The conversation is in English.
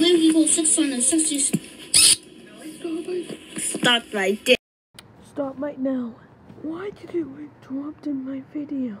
Live equals 660. Stop right there. Stop right now. Why did it drop in my video?